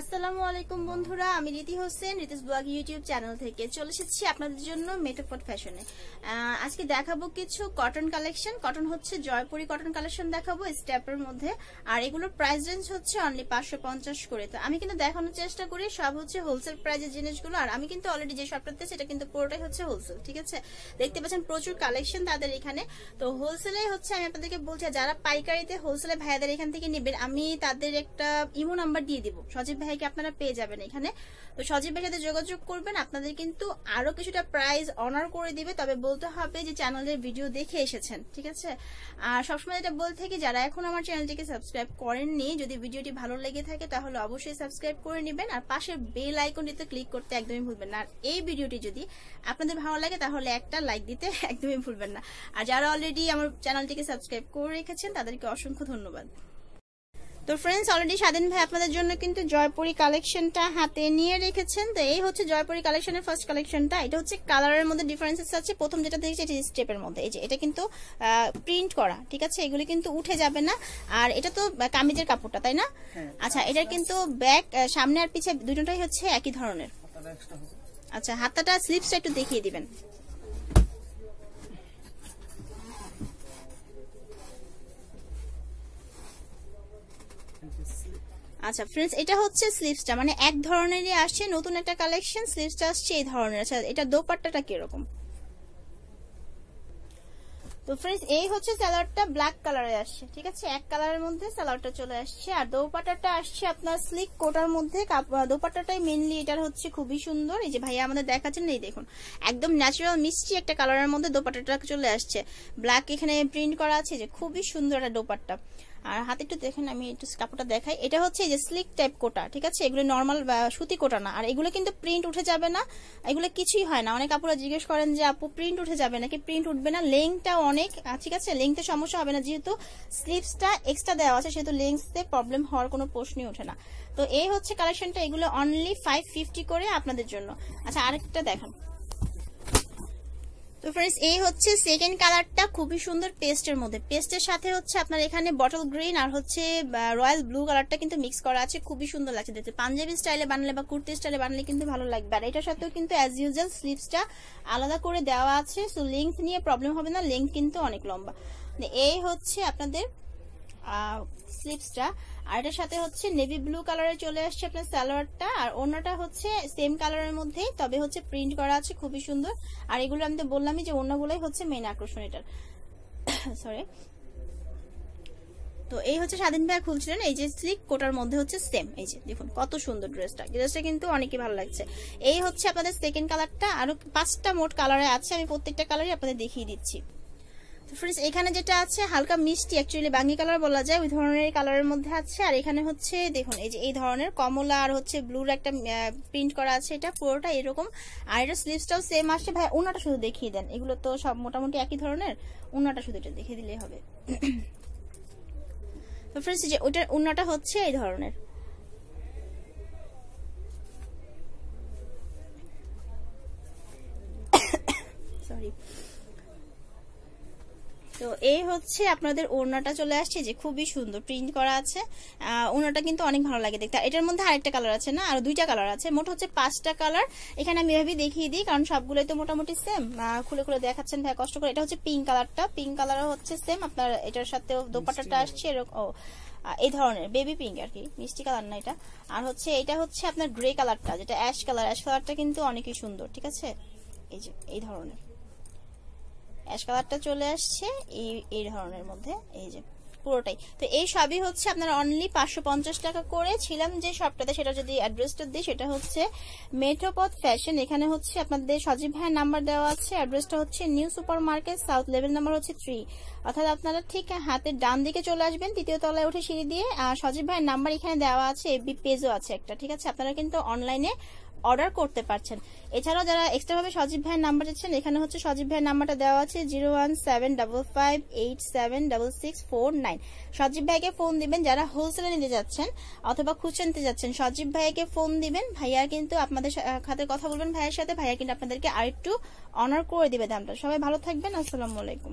আসসালামু আলাইকুম বন্ধুরা, আমি Riti Hossain, Riti's blog YouTube channel থেকে চলে এসেছি আপনাদের জন্য মেটোপট ফ্যাশনে। আজকে দেখাবো কিছু কটন কালেকশন কটন হচ্ছে জয়পুরি কটন কালেকশন দেখাবো স্টেপের মধ্যে। আর এগুলোর প্রাইস রেঞ্জ হচ্ছে অনলি পাঁচশো পঞ্চাশ করে। তো আমি কিন্তু দেখানোর চেষ্টা করি, সব হচ্ছে হোলসেল প্রাইজের জিনিসগুলো। আর আমি কিন্তু অলরেডি যে শপটাতে সেটা কিন্তু পুরোটাই হচ্ছে হোলসেল ঠিক আছে? দেখতে পাচ্ছেন প্রচুর কালেকশন তাদের এখানে। তো হোলসেলে হচ্ছে আমি আপনাদেরকে বলছি, যারা পাইকারিতে হোলসেলে ভাইয়াদের এখান থেকে নেবেন, আমি তাদের একটা ইমো নাম্বার দিয়ে দিব। সজীব ভাইকে আপনারা পেয়ে যাবেন এখানে। তো সজীব ভাইয়ের সাথে যোগাযোগ করবেন, আপনাদের কিন্তু আরও কিছুটা প্রাইজ অনার করে দিবে। তবে বলতে হবে যে চ্যানেলের ভিডিও দেখে এসেছেন, ঠিক আছে? আর সবসময় যেটা বলতে থাকি, যারা এখন আমার চ্যানেলটিকে সাবস্ক্রাইব করেননি, যদি ভিডিওটি ভালো লেগে থাকে, তাহলে অবশ্যই সাবস্ক্রাইব করে নেবেন। আর পাশের বেল আইকনটিতে ক্লিক করতে একদমই ভুলবেন না। আর এই ভিডিওটি যদি আপনাদের ভালো লাগে, তাহলে একটা লাইক দিতে একদমই ভুলবেন না। আর যারা অলরেডি আমার চ্যানেলটিকে সাবস্ক্রাইব করে রেখেছেন, তাদেরকে অসংখ্য ধন্যবাদ। তো ফ্রেন্ডস অলরেডি স্বাধীন ভাই আপনাদের জন্য কিন্তু জয়পুরি কালেকশনটা হাতে নিয়ে রেখেছেন। তো এই হচ্ছে জয়পুরি কালেকশনের ফার্স্ট কালেকশনটা এটা হচ্ছে কালারের মধ্যে ডিফারেন্সেস আছে। প্রথম যেটা দেখছি এটা স্টেপের মধ্যে। এই যে এটা কিন্তু প্রিন্ট করা ঠিক আছে? এগুলি কিন্তু উঠে যাবে না। আর এটা তো কামিজের কাপড়টা তাই না? হ্যাঁ। আচ্ছা এটার কিন্তু ব্যাক সামনে আর পিছে দুটোটাই হচ্ছে একই ধরনের। আচ্ছা হাতাটা স্লিপসটা একটু দেখিয়ে দিবেন। আচ্ছা ফ্রেন্ডস এটা হচ্ছে স্লিভসটা মানে এক ধরনেরই আসছে, নতুন একটা কালেকশন স্লিভসটা আসছে এই ধরনের। আচ্ছা এটা দোপাট্টাটা কীরকম? তো ফ্রেন্ডস এই হচ্ছে স্যালাডটা ব্ল্যাক কালারে আসছে, ঠিক আছে? এক কালারের মধ্যে স্যালাডটা চলে আসছে। আর দোপাট্টাটা আসছে আপনার স্লিক কোটার মধ্যে। দোপাট্টাটাই মেনলি এটার হচ্ছে খুবই সুন্দর। এই যে ভাইয়া আমাদের দেখাচ্ছেন এই দেখুন। একদম ন্যাচারাল মিষ্টি একটা কালারের মধ্যে দোপাট্টাটা চলে আসছে। ব্ল্যাক এখানে প্রিন্ট করা আছে যে, খুবই সুন্দর একটা দোপাট্টা। আর হাতে একটু দেখেন, আমি একটু কাপড়টা দেখাই। এটা হচ্ছে যে স্লিক টাইপ কোটা, ঠিক আছে? এগুলো নর্মাল সুতি কোটা না। আর এগুলো কিন্তু প্রিন্ট উঠে যাবে না। এগুলো কিছুই হয় না। অনেক কাপড়রা জিজ্ঞেস করেন যে, আপু প্রিন্ট উঠে যাবে নাকি? প্রিন্ট উঠবে না? লেংটা অনেক ঠিক আছে? লেংতে সমস্যা হবে না। যেহেতু স্লিপসটা এক্সট্রা দেওয়া আছে, সেহেতু লেংসতে প্রবলেম হওয়ার কোনো প্রশ্নই ওঠে না। তো এই হচ্ছে কালেকশনটা এগুলো অনলি ফাইভ ফিফটি করে আপনাদের জন্য। আচ্ছা আরেকটা দেখেন। তো ফ্রেন্ডস এই হচ্ছে সেকেন্ড কালারটা খুবই সুন্দর পেস্টের মধ্যে। পেস্টের সাথে হচ্ছে আপনার এখানে বটল গ্রিন আর হচ্ছে রয়্যাল ব্লু কালারটা কিন্তু মিক্স করা আছে, খুবই সুন্দর লাগছে দেখতে। পাঞ্জাবি স্টাইলে বানালে বা কুর্তি স্টাইলে বানালে কিন্তু ভালো লাগবে। আর এটার সাথেও কিন্তু অ্যাজ ইউজুয়াল স্লিপসটা আলাদা করে দেওয়া আছে সো লেন্থ নিয়ে প্রবলেম হবে না লেন্থ কিন্তু অনেক লম্বা। এই হচ্ছে আপনাদের স্লিপসটা আর এটার সাথে হচ্ছে নেভি ব্লু কালারে চলে আসছে আপনার সালোয়ারটা। আর অন্যটা হচ্ছে সেম কালারের মধ্যেই, তবে হচ্ছে প্রিন্ট করা আছে, খুবই সুন্দর। আর এগুলো আমি তো বললামই যে অন্যগুলোই হচ্ছে মেন আকর্ষণ এটার। সরি তো এই হচ্ছে স্বাধীন ভাই খুলছিলেন, এই যে স্লিক কোটার মধ্যে হচ্ছে সেম এই যে দেখুন, কত সুন্দর ড্রেসটা ড্রেসটা কিন্তু অনেকই ভালো লাগছে। এই হচ্ছে আপনাদের সেকেন্ড কালারটা আরও পাঁচটা মোট কালারে আছে, আমি প্রত্যেকটা কালারই আপনাদের দেখিয়ে দিচ্ছি। ফ্রেন্ডস এখানে যেটা আছে, হালকা মিষ্টি অ্যাকচুয়ালি বাঙ্গি কালার বলা যায়, ওই ধরনের কালারের মধ্যে আছে। আর এখানে হচ্ছে, দেখুন, এই যে এই ধরনের কমলা আর হচ্ছে ব্লুর একটা প্রিন্ট করা আছে, এটা পুরোটা এরকম। আর এটা স্লিভসটাও সেম আসছে। ভাই, ওনাটা শুধু দেখিয়ে দেন। এগুলো তো সব মোটামুটি একই ধরনের। ওনাটা শুধু এটা দেখিয়ে দিলেই হবে। তো ফ্রেন্ডস যে ওইটার ওনাটা হচ্ছে এই ধরনের। সরি তো এই হচ্ছে আপনাদের ওড়নাটা চলে আসছে যে খুবই সুন্দর প্রিন্ট করা আছে। ওড়নাটা কিন্তু অনেক ভালো লাগে দেখতে। এটার মধ্যে আরেকটা কালার আছে না? আর দুইটা কালার আছে। মোট হচ্ছে পাঁচটা কালার এখানে আমি এভাবে দেখিয়ে দিই কারণ সবগুলোই তো মোটামুটি সেম খুলে খুলে দেখাচ্ছেন ভাই কষ্ট করে। এটা হচ্ছে পিঙ্ক কালারটা পিঙ্ক কালারও হচ্ছে সেম আপনার এটার সাথে দোপাটাটা আসছে এরকম। ও এই ধরনের বেবি পিঙ্ক আর কি। মিষ্টি কালার না এটা। আর হচ্ছে এটা হচ্ছে আপনার গ্রে কালারটা যেটা অ্যাশ কালার অ্যাশ কালারটা কিন্তু অনেকই সুন্দর ঠিক আছে? এই যে এই ধরনের। অ্যাশ কালারটা চলে আসছে, এই এই ধরনের মধ্যে, এই যে পুরোটাই। তো এই সবই হচ্ছে আপনার অনলি পাঁচশো পঞ্চাশ টাকা করে ছিলাম যে শপটাতে সেটা যদি অ্যাড্রেসটা দিই, সেটা হচ্ছে মেট্রোপথ ফ্যাশন এখানে হচ্ছে আপনাদের সজীব ভাইয়ের নাম্বার দেওয়া আছে অ্যাড্রেসটা হচ্ছে New Super Market South level number হচ্ছে থ্রি অর্থাৎ আপনারা ঠিক হাতের ডান দিকে চলে আসবেন, তৃতীয় তলায় উঠে সিঁড়ি দিয়ে সজীব ভাইয়ের নাম্বার এখানে দেওয়া আছে এফবি পেজও আছে একটা, ঠিক আছে? আপনারা কিন্তু অনলাইনে অর্ডার করতে পারছেন। এছাড়াও যারা এক্সট্রা ভাবে সজীব ভাইয়ের নাম্বার দিচ্ছেন এখানে হচ্ছে সজীব ভাইয়ের নাম্বারটা দেওয়া আছে zero one seven double five eight seven double six four nine Sajib ভাইকে ফোন দিবেন যারা হোলসেলে নিতে যাচ্ছেন অথবা খুচরা নিতে যাচ্ছেন, সজীব ভাইকে ফোন দিবেন। ভাইয়া কিন্তু আপনাদের খাতে কথা বলবেন ভাইয়ের সাথে। ভাইয়া কিন্তু আপনাদেরকে আরেকটু অনার করে দিবে দামটা। সবাই ভালো থাকবেন, আসসালামু আলাইকুম।